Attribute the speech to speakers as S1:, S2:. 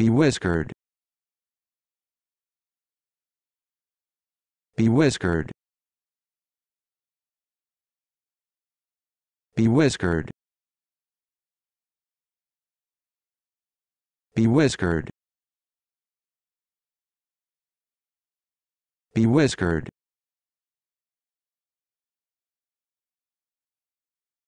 S1: be whiskered. Be whiskered. Be whiskered. Be whiskered. Be whiskered.